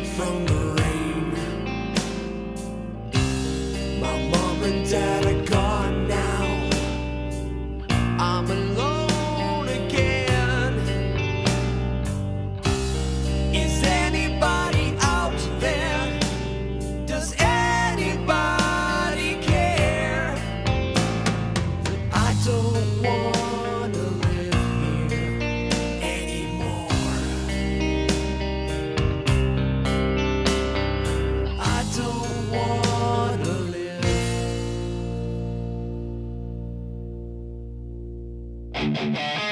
sheltered from the rain. My mom and dad are gone. See